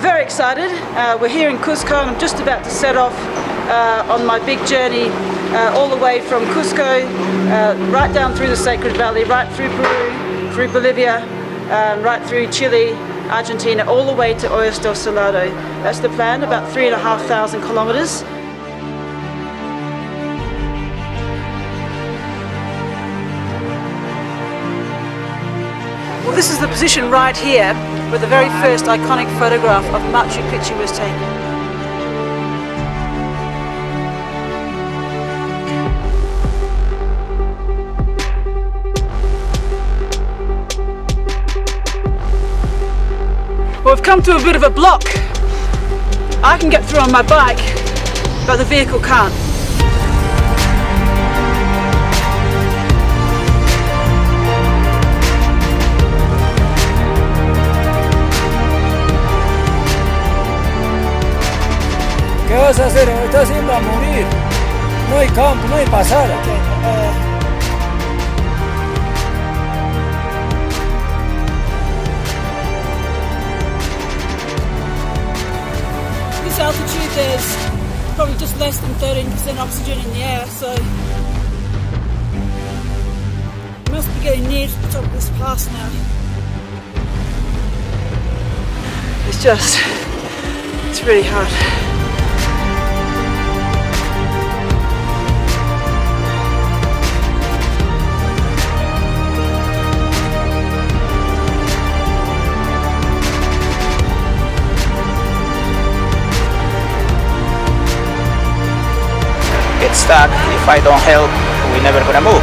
very excited. Uh, we're here in Cusco and I'm just about to set off uh, on my big journey uh, all the way from Cusco, uh, right down through the Sacred Valley, right through Peru, through Bolivia, um, right through Chile, Argentina, all the way to Ojos del Salado. That's the plan, about three and a half thousand kilometres. Well, this is the position right here where the very first iconic photograph of Machu Picchu was taken. Well, we've come to a bit of a block. I can get through on my bike, but the vehicle can't. Vas a hacer? Me estás haciendo a morir. No hay campo, no hay pasada. This altitude there's probably just less than 13% oxygen in the air, so we must be getting near to the top of this pass now. It's just, it's really hard. Get stuck. If I don't help, we're never gonna move.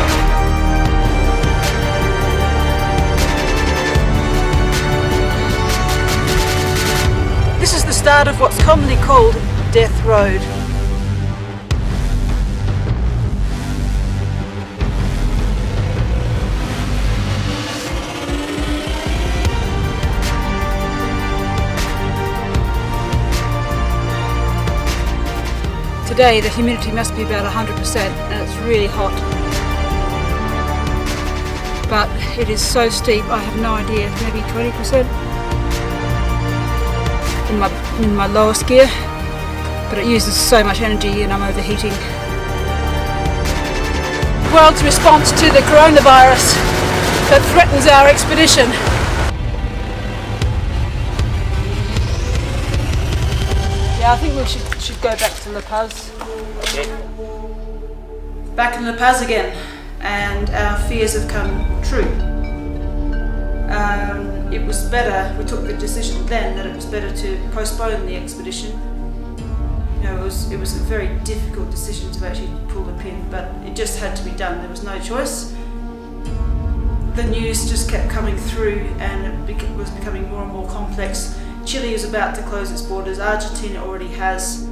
This is the start of what's commonly called Death Road. Today the humidity must be about 100% and it's really hot. But it is so steep, I have no idea, maybe 20% in my, in my lowest gear. But it uses so much energy and I'm overheating. The world's response to the coronavirus that threatens our expedition. Yeah, I think we should, should go back to La Paz. Back in La Paz again, and our fears have come true. Um, it was better, we took the decision then that it was better to postpone the expedition. You know, it was, it was a very difficult decision to actually pull the pin, but it just had to be done. There was no choice. The news just kept coming through and it was becoming more and more complex. Chile is about to close its borders. Argentina already has.